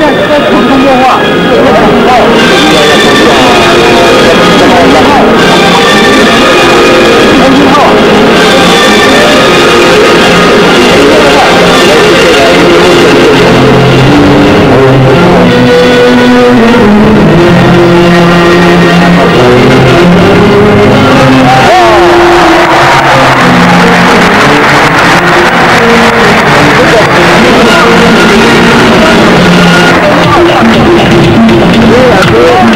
在在长通电话，Yeah.